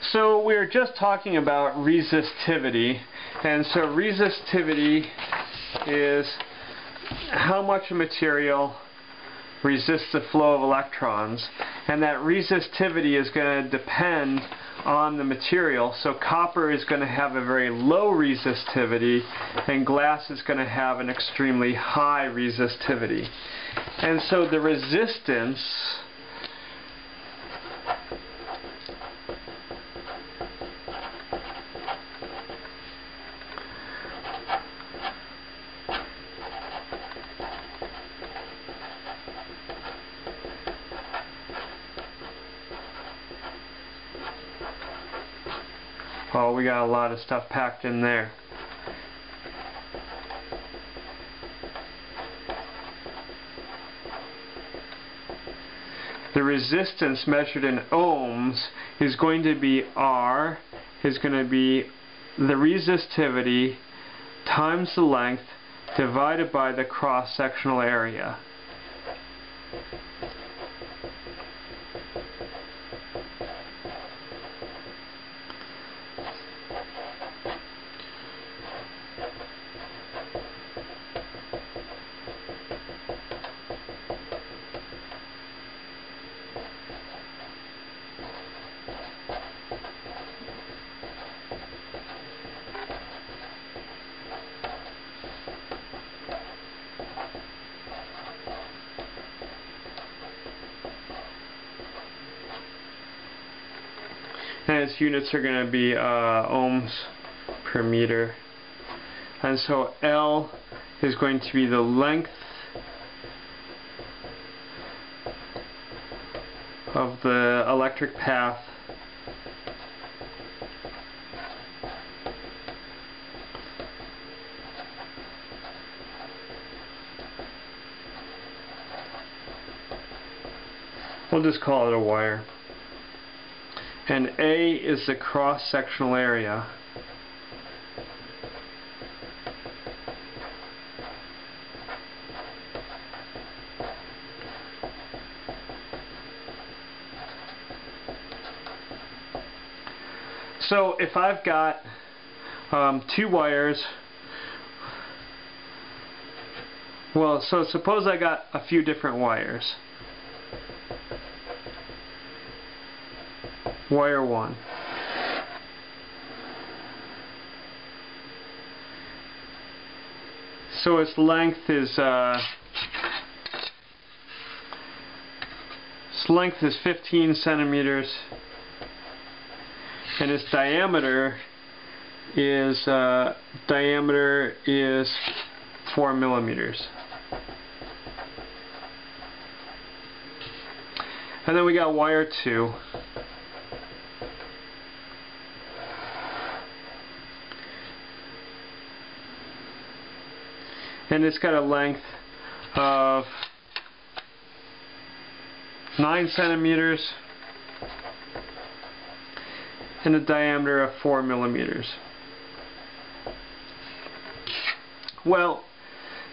So we were just talking about resistivity, and so resistivity is how much a material resists the flow of electrons, and that resistivity is going to depend on the material. So copper is going to have a very low resistivity, and glass is going to have an extremely high resistivity. And so the resistance Oh, we got a lot of stuff packed in there. The resistance measured in ohms is going to be R, is going to be the resistivity times the length divided by the cross-sectional area. And its units are going to be uh, ohms per meter. And so L is going to be the length of the electric path We'll just call it a wire and A is the cross-sectional area. So if I've got um, two wires, well, so suppose I got a few different wires. Wire 1. So its length is uh, its length is 15 centimeters and its diameter is uh, diameter is 4 millimeters. And then we got wire 2. And it's got a length of 9 centimeters and a diameter of 4 millimeters. Well,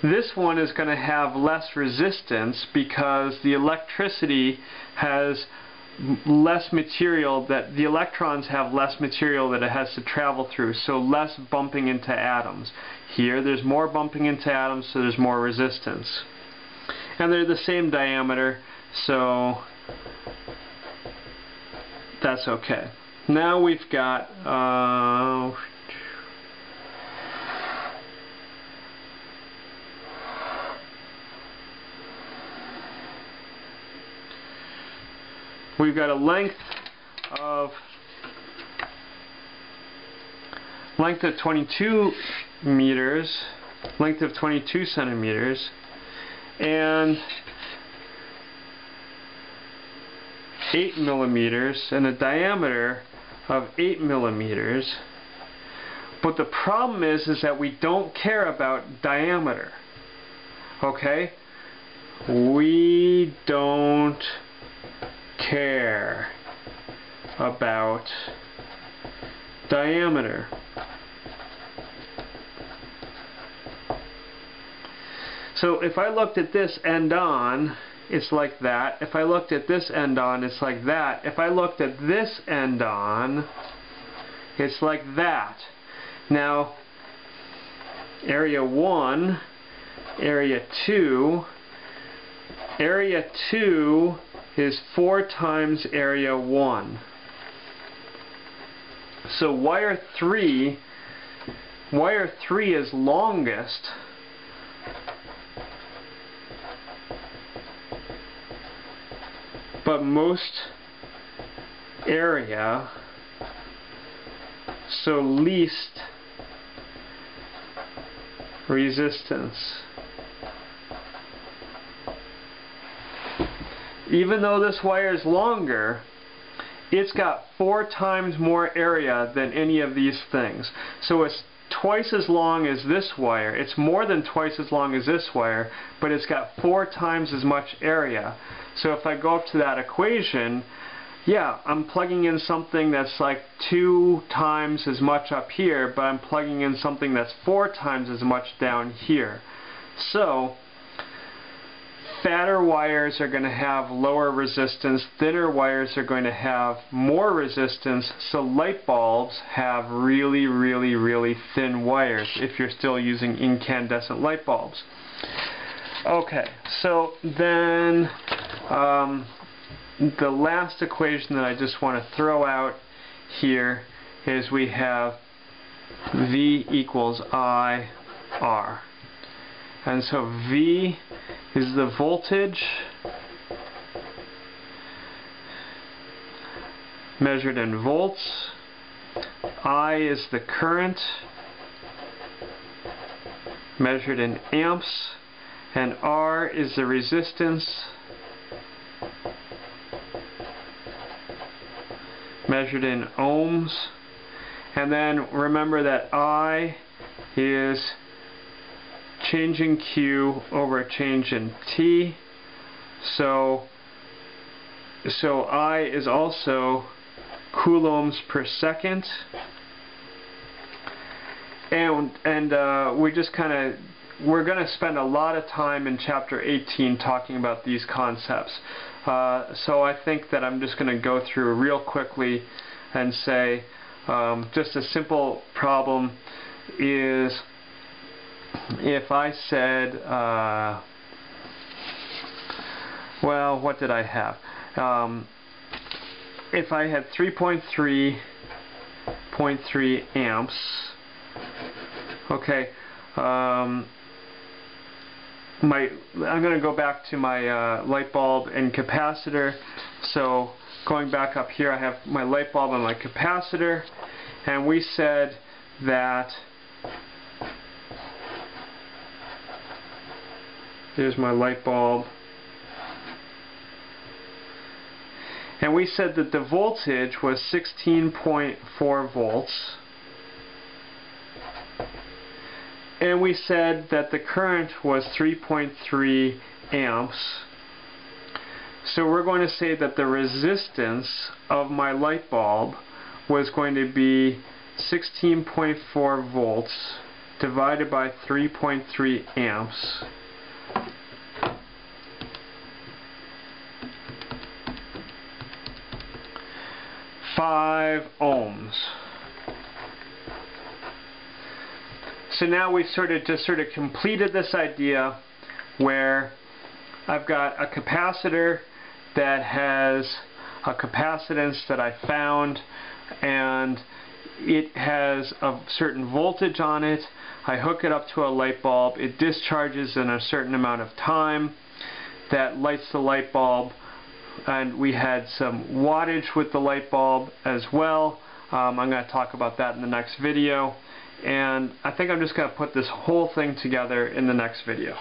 this one is going to have less resistance because the electricity has less material that the electrons have less material that it has to travel through so less bumping into atoms. Here there's more bumping into atoms so there's more resistance. And they're the same diameter so that's okay. Now we've got uh, we've got a length of length of 22 meters, length of 22 centimeters, and 8 millimeters, and a diameter of 8 millimeters. But the problem is, is that we don't care about diameter. Okay? We don't care about diameter. So if I looked at this end on, it's like that. If I looked at this end on, it's like that. If I looked at this end on, it's like that. Now, area 1, area 2, area 2 is 4 times area 1. So wire 3, wire 3 is longest, but most area, so least resistance. Even though this wire is longer, it's got four times more area than any of these things. So it's twice as long as this wire. It's more than twice as long as this wire, but it's got four times as much area. So if I go up to that equation, yeah, I'm plugging in something that's like two times as much up here, but I'm plugging in something that's four times as much down here. So, fatter wires are going to have lower resistance, thinner wires are going to have more resistance, so light bulbs have really, really, really thin wires if you're still using incandescent light bulbs. Okay, so then um, the last equation that I just want to throw out here is we have V equals I R. And so V is the voltage measured in volts. I is the current measured in amps. And R is the resistance measured in ohms. And then remember that I is change in Q over change in T. So, so I is also coulombs per second. And, and uh, we just kind of we're going to spend a lot of time in chapter 18 talking about these concepts. Uh, so I think that I'm just going to go through real quickly and say um, just a simple problem is if I said, uh, well, what did I have? Um, if I had 3.3.3 amps, okay, um, my I'm going to go back to my uh, light bulb and capacitor. So going back up here, I have my light bulb and my capacitor, and we said that here's my light bulb. And we said that the voltage was 16.4 volts. and we said that the current was 3.3 amps. So we're going to say that the resistance of my light bulb was going to be 16.4 volts divided by 3.3 amps. Five ohms. So now we've sort of just sort of completed this idea where I've got a capacitor that has a capacitance that I found and it has a certain voltage on it. I hook it up to a light bulb. It discharges in a certain amount of time that lights the light bulb and we had some wattage with the light bulb as well. Um, I'm going to talk about that in the next video and I think I'm just going to put this whole thing together in the next video.